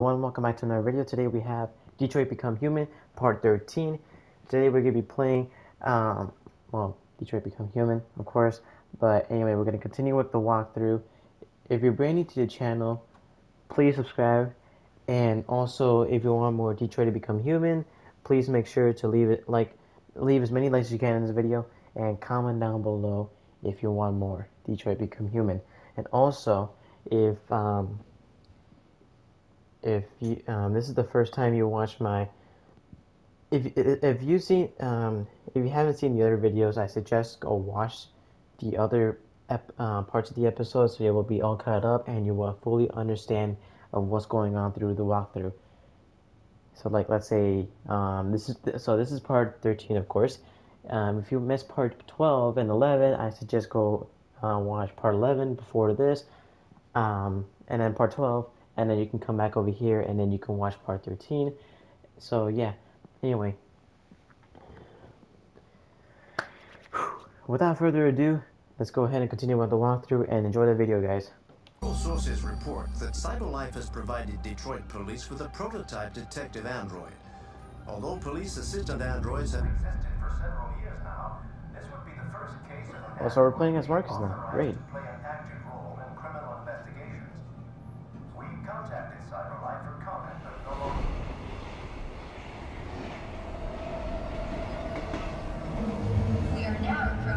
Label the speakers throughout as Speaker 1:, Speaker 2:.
Speaker 1: everyone, welcome back to another video. Today we have Detroit Become Human, part 13. Today we're going to be playing, um, well, Detroit Become Human, of course. But anyway, we're going to continue with the walkthrough. If you're brand new to the channel, please subscribe. And also, if you want more Detroit to Become Human, please make sure to leave it like, leave as many likes as you can in this video, and comment down below if you want more Detroit Become Human. And also, if um, if you um, this is the first time you watch my if if you see um, if you haven't seen the other videos, I suggest go watch the other uh, parts of the episode so it will be all cut up and you will fully understand of what's going on through the walkthrough. So like let's say um, this is so this is part 13 of course. Um, if you missed part 12 and 11, I suggest go uh, watch part 11 before this, um, and then part 12 and then you can come back over here and then you can watch part 13 so yeah. Anyway. Without further ado let's go ahead and continue with the walkthrough and enjoy the video guys.
Speaker 2: Sources report that CyberLife has provided Detroit police with a prototype detective android. Although police assistant androids have existed for several years now, this would be the first case of an
Speaker 1: oh so we're playing as Marcus now. Great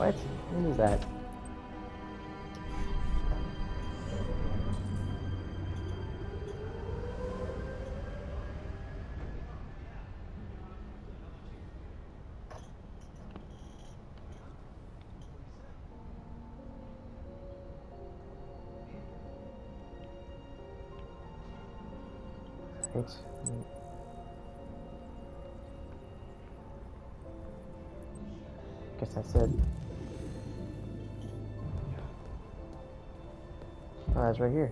Speaker 1: What? What is that? Oh, that's right here.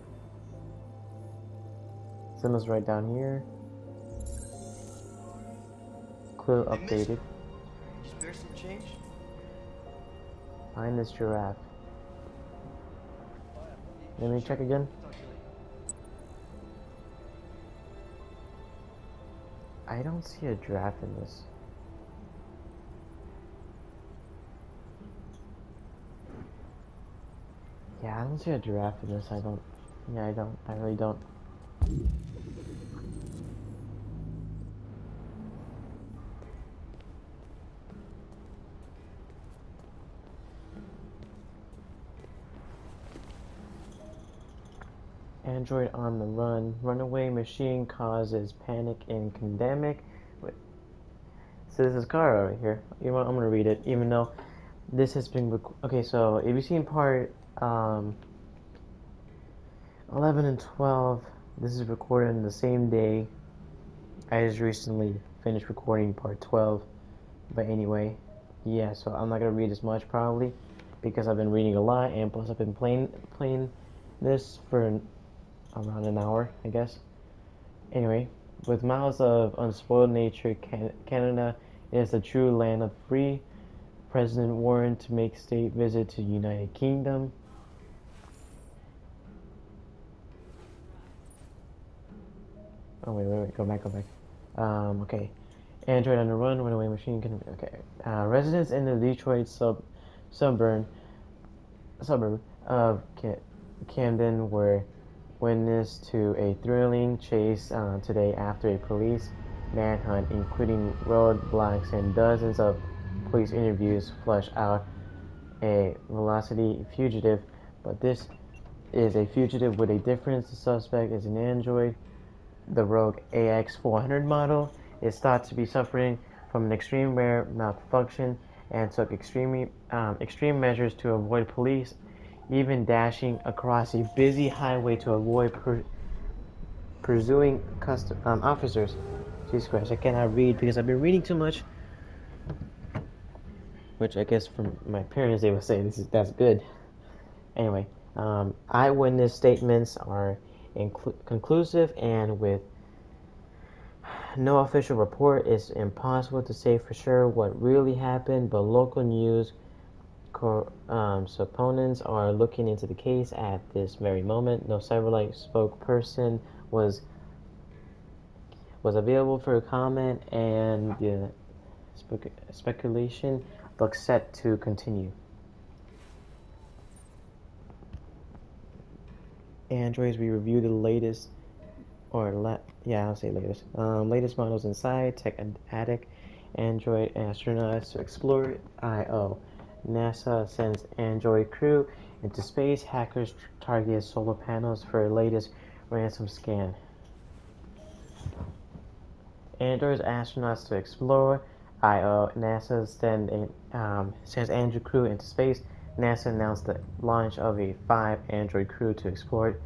Speaker 1: Symbol's right down here. Clue updated.
Speaker 3: Spare some change?
Speaker 1: Find this giraffe. Let me check again. I don't see a giraffe in this. Yeah, I don't see a giraffe in this. I don't. Yeah, I don't. I really don't. Android on the run. Runaway machine causes panic in pandemic. So this is car over here. You know I'm gonna read it, even though this has been okay. So if you've seen part um, 11 and 12, this is recorded on the same day. I just recently finished recording part 12, but anyway, yeah. So I'm not gonna read as much probably because I've been reading a lot, and plus I've been playing playing this for around an hour, I guess. Anyway, with miles of unspoiled nature, Canada is a true land of free. President Warren to make state visit to United Kingdom. Oh wait, wait, wait, go back, go back. Um, okay. Android on the run, runaway machine can okay. Uh, residents in the Detroit sub suburb suburb of Camden were witness to a thrilling chase uh, today after a police manhunt, including roadblocks and dozens of police interviews, flush out a velocity fugitive. But this is a fugitive with a difference. The suspect is an android. The Rogue AX400 model is thought to be suffering from an extreme rare malfunction and took extreme, um, extreme measures to avoid police even dashing across a busy highway to avoid per pursuing custom um, officers. Jesus Christ, I cannot read because I've been reading too much. Which I guess from my parents they would say this is that's good. Anyway, um, eyewitness statements are conclusive and with no official report, it's impossible to say for sure what really happened, but local news um, opponents are looking into the case at this very moment. No CyberLife spokesperson was was available for a comment, and the spe- speculation looks set to continue. Androids, we review the latest, or la- yeah, I'll say latest, um, latest models inside Tech Attic, Android astronauts to explore I/O. NASA sends Android crew into space. Hackers target solar panels for latest ransom scan. Android astronauts to explore I/O. NASA send, um, sends Android crew into space. NASA announced the launch of a five Android crew to explore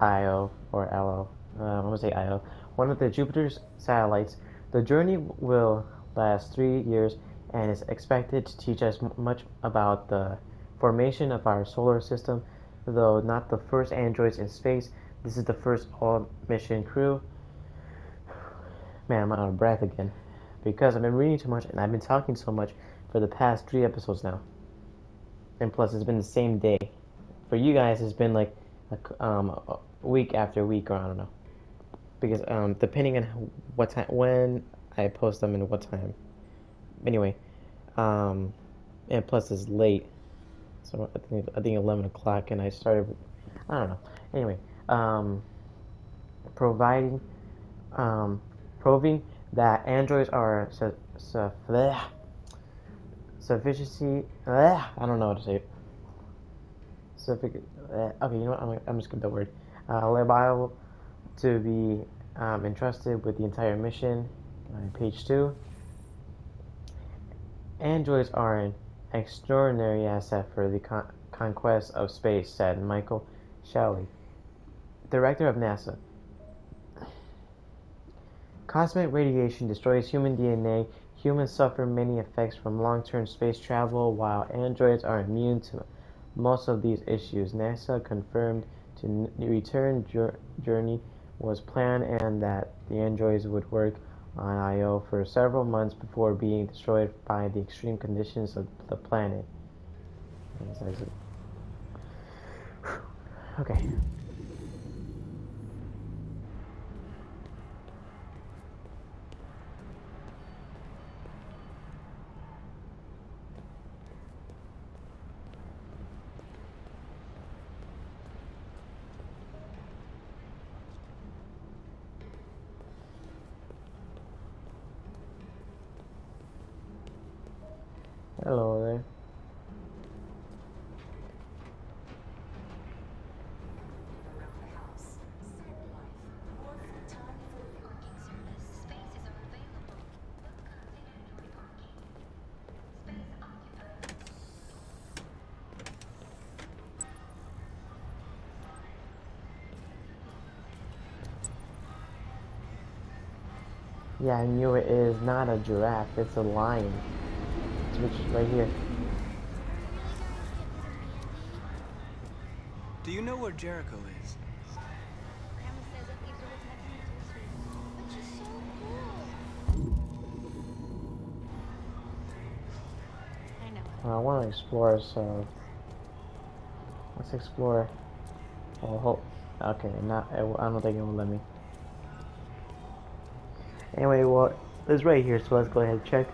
Speaker 1: Io or LO. Uh, I'm gonna say Io, one of the Jupiter's satellites. The journey will last three years and is expected to teach us much about the formation of our solar system. Though not the first androids in space, this is the first all-mission crew. Man, I'm out of breath again because I've been reading too much and I've been talking so much for the past three episodes now and plus it's been the same day. For you guys, it's been like a, um, a week after week, or I don't know, because um, depending on what time when I post them and what time. Anyway, um, and plus it's late, so I think I think eleven o'clock, and I started. I don't know. Anyway, um, providing, um, proving that androids are bleh, sufficiency. Uh, I don't know how to say it. Suffic- uh, okay, you know what? I'm, I'm just gonna the word. Uh, liable to be um, entrusted with the entire mission. Page two. Androids are an extraordinary asset for the con- conquest of space," said Michael Shelley, director of NASA. Cosmic radiation destroys human DNA. Humans suffer many effects from long-term space travel, while androids are immune to most of these issues. NASA confirmed to the return journey was planned and that the androids would work on Io for several months before being destroyed by the extreme conditions of the planet. Okay. Yeah, I knew it is not a giraffe, it's a lion. Which is right here.
Speaker 3: Do you know where Jericho is?
Speaker 4: Grandma says that these are what's next to Which is so cool. I know.
Speaker 1: Well, I want to explore, so let's explore. Oh. Okay, not. I don't think it will let me. Anyway, well, it's right here, so let's go ahead and check.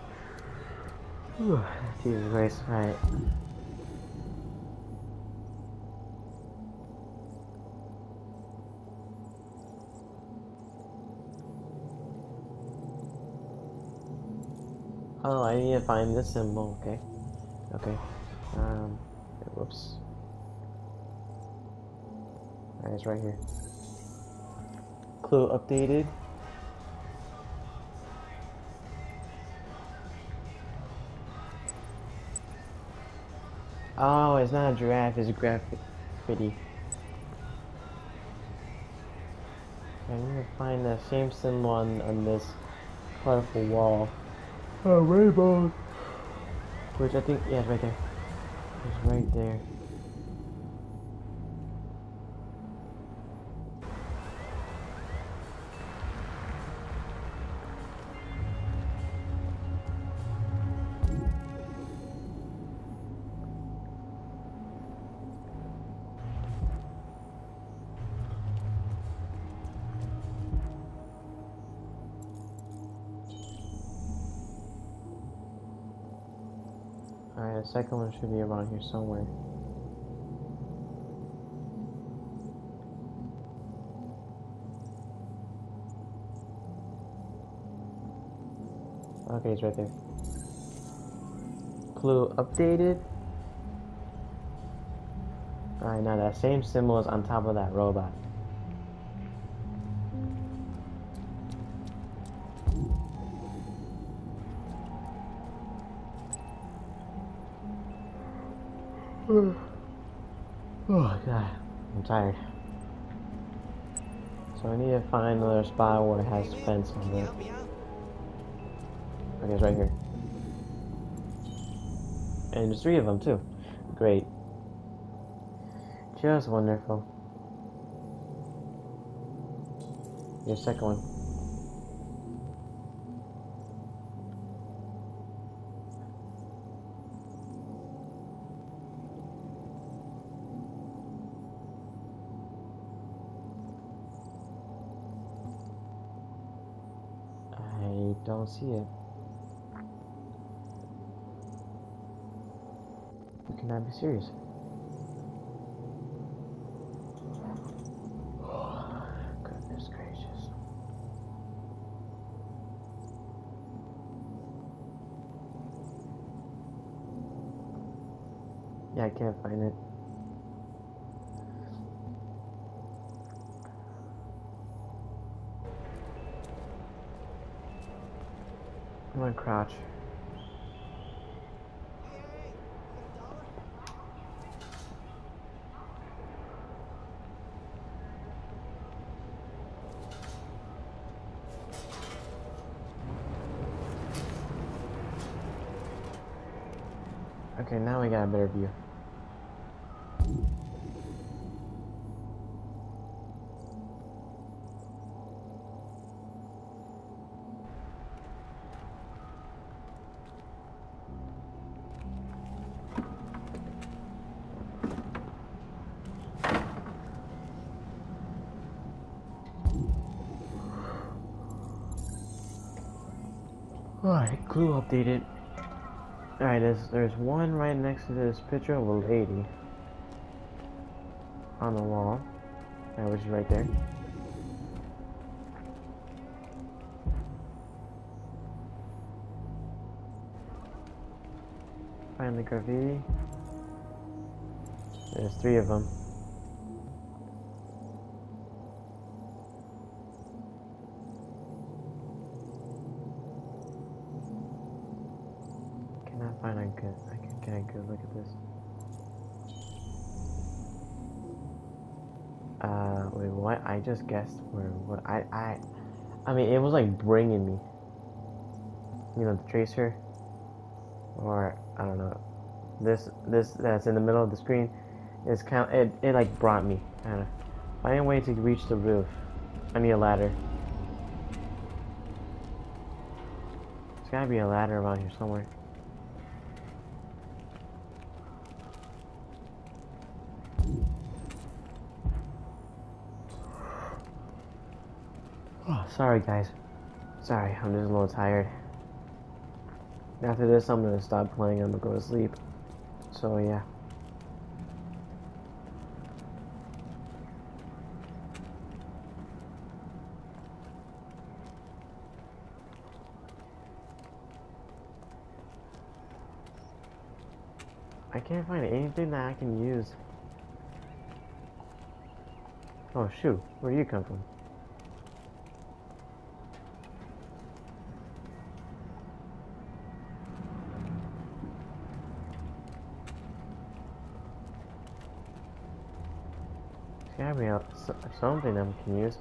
Speaker 1: Whew, Jesus Christ! All right. Oh, I need to find this symbol. Okay. Okay. Um. Whoops. Alright, it's right here. Clue updated. Oh, it's not a giraffe, it's a graffiti. I need to find the same symbol on, on this colorful wall. Oh, rainbow. Which I think, yeah, it's right there. It's right there. Alright, the second one should be around here somewhere. Okay, it's right there. Clue updated. Alright, now that same symbol is on top of that robot. Oh god, I'm tired. So I need to find another spot where it has fence on it. Okay, it's right here. And there's three of them too. Great. Just wonderful. Your second one. I don't see it. You cannot be serious. Yeah, I can't find it. I'm gonna crouch. Okay, now we got a better view. Alright, clue updated. Alright, there's, there's one right next to this picture of a lady on the wall. Alright, which is right there. Find the graffiti. There's three of them. Cannot find good. I can get a good look at this. Uh, wait, what? I just guessed where. What? I, I, I mean, it was like bringing me. You know, the tracer, or I don't know. This, this that's in the middle of the screen, is kind. Of, it, it like brought me. Kind of. Find a way to reach the roof. I need a ladder. There's gotta be a ladder around here somewhere. Oh, sorry guys. Sorry, I'm just a little tired. After this, I'm gonna stop playing. I'm gonna go to sleep. So yeah. I can't find anything that I can use. Oh shoot, where do you come from? There's be something I can use.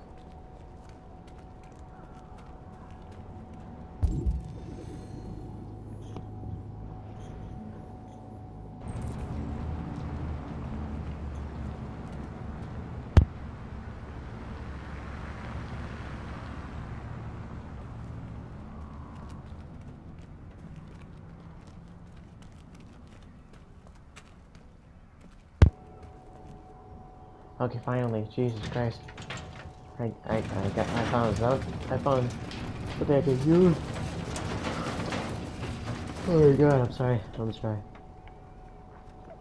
Speaker 1: Okay, finally. Jesus Christ. I, I, I got, I found out. I found what I could use. Oh my god, I'm sorry. I'm sorry.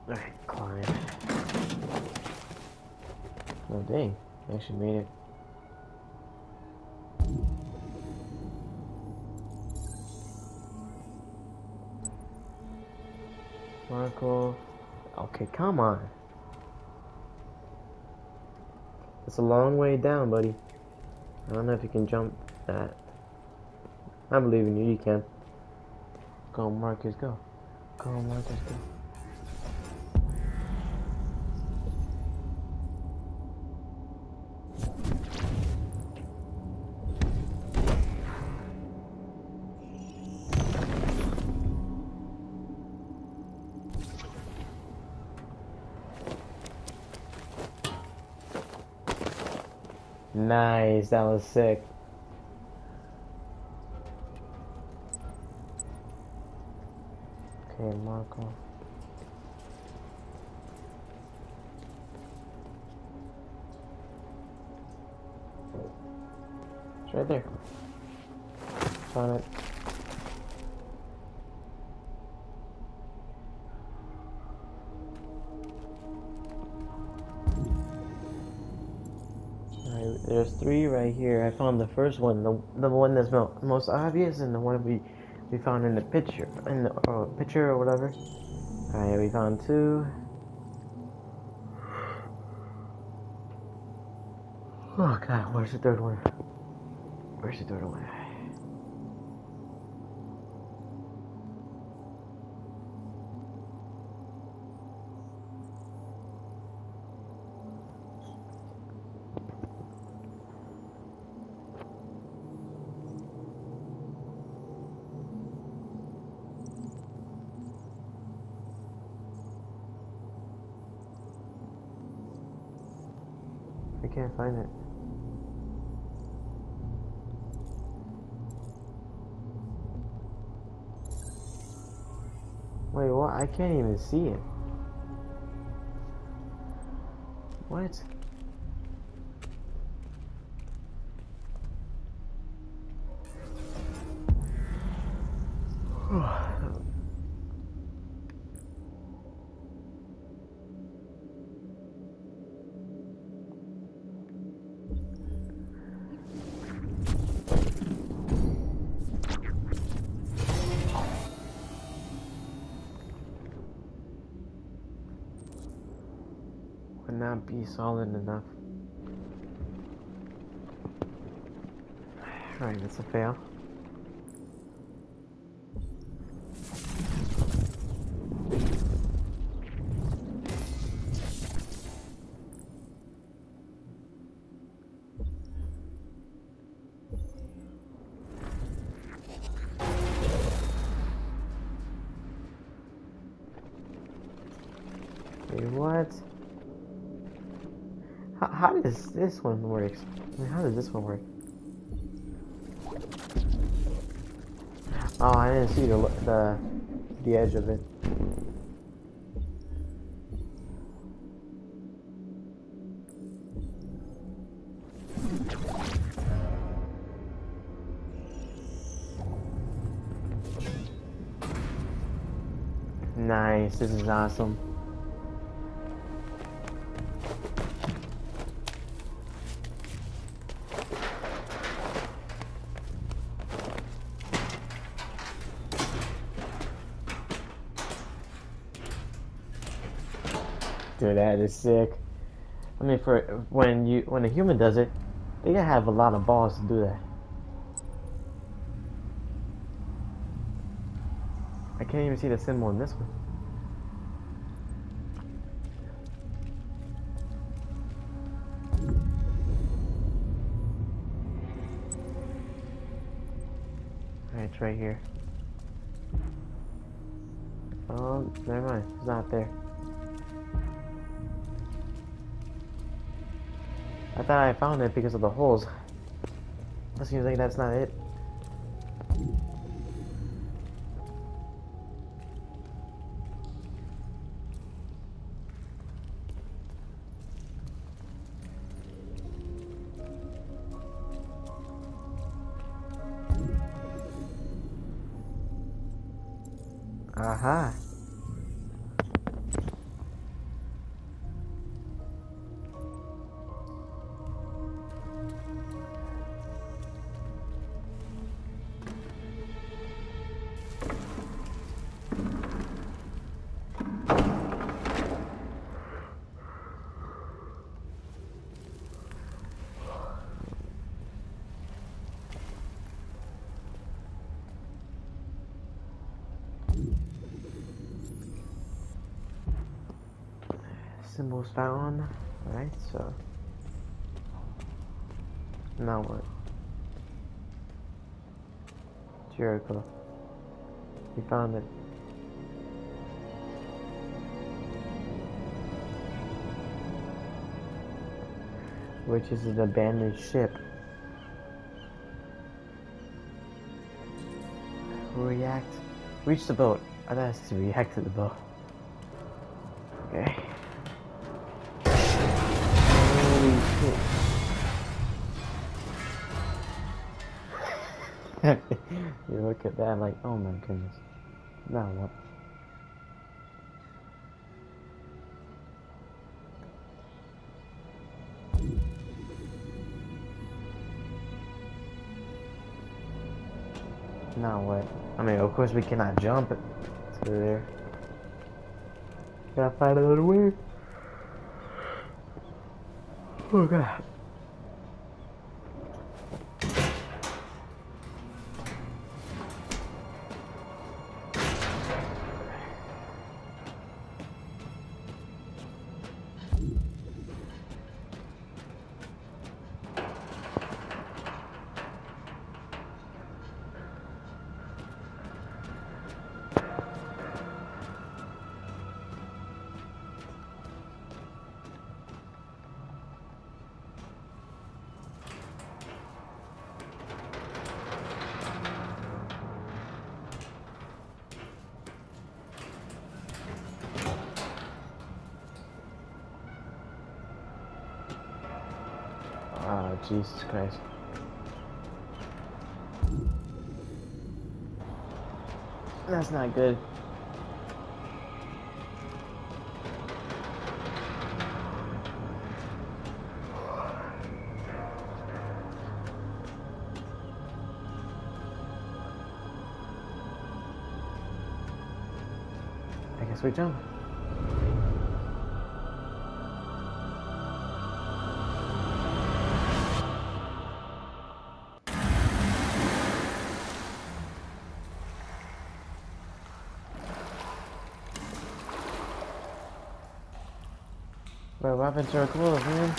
Speaker 1: Alright, climb. Oh dang, I actually made it. Marco. Okay, come on. It's a long way down, buddy. I don't know if you can jump that. I believe in you, you can. Go, Marcus, go. Go, Marcus, go. Nice, that was sick. Okay, Marco. It's right there. Found it. There's three right here. I found the first one, the the one that's most obvious, and the one we we found in the picture, in the uh, picture or whatever. Alright, we found two. Oh god, where's the third one? Where's the third one? I can't find it. Wait, what? I can't even see it. What? Solid enough. Alright, that's a fail. This one work? I mean, how does this one work? Oh, I didn't see the the the edge of it. Nice, this is awesome. That is sick. I mean, for when you when a human does it, they gotta have a lot of balls to do that. I can't even see the symbol in this one. Alright, it's right here. Oh, never mind. It's not there. I thought I found it because of the holes. That seems like that's not it. Aha. Symbols found. Alright, so. Now what? Jericho. We found it. Which is an abandoned ship. React. Reach the boat. I thought it was to react to the boat. Look at that like, oh my goodness. Now what? Now what? I mean, of course we cannot jump it to there. Gotta find another way. Oh god. Oh, Jesus Christ. That's not good. I guess we jump. Bro, what happened to our clothes, man?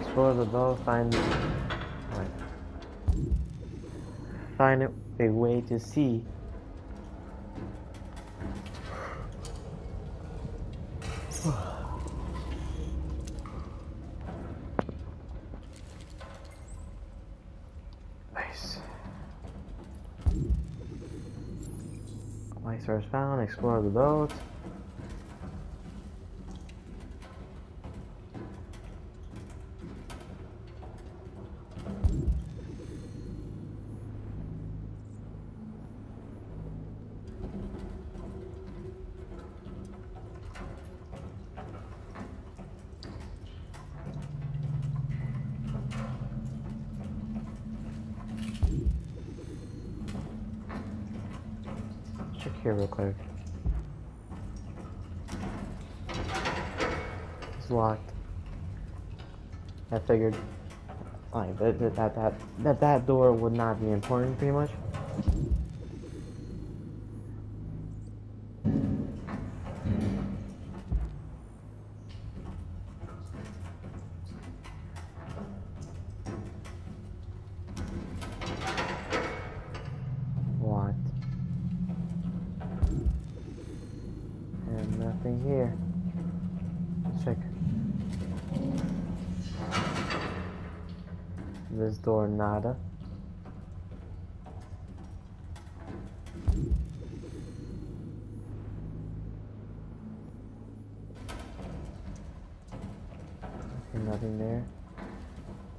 Speaker 1: Explore the boat, find? Find a way to see. Source found. Explore the boat. Here real quick. It's locked. I figured like that that that that that, door would not be important pretty much. nada. Nothing there.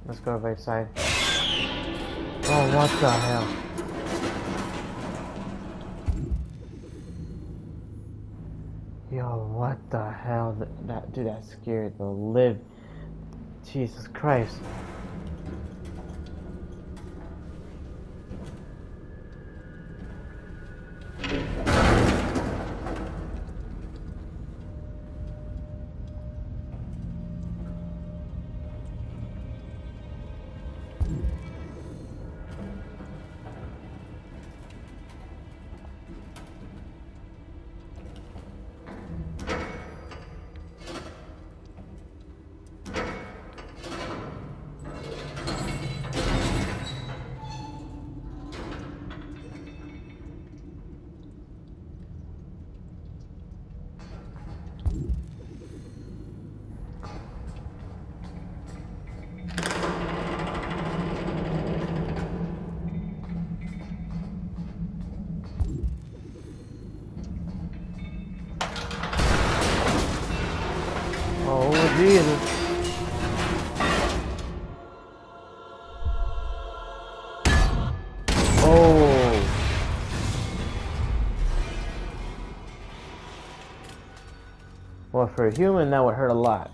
Speaker 1: Let's go right side. Oh, what the hell? Yo, what the hell? That, that dude, that scared the live. Jesus Christ. Oh. Well, for a human, that would hurt a lot.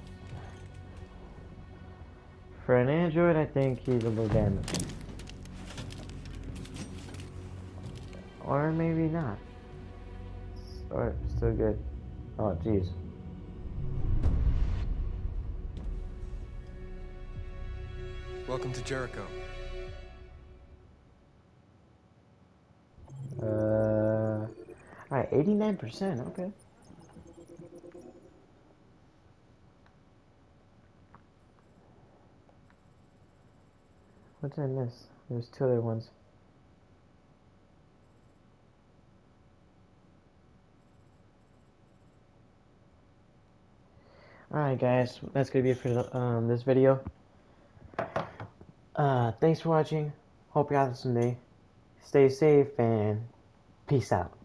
Speaker 1: For an android, I think he's a little damaged. Or maybe not. Or still good. Oh, jeez.
Speaker 3: Welcome to Jericho.
Speaker 1: Uh, alright, 89%, okay. What did I miss? There's two other ones. Alright guys, that's gonna be it for um, this video. Uh, thanks for watching. Hope you have a some day. Stay safe and peace out.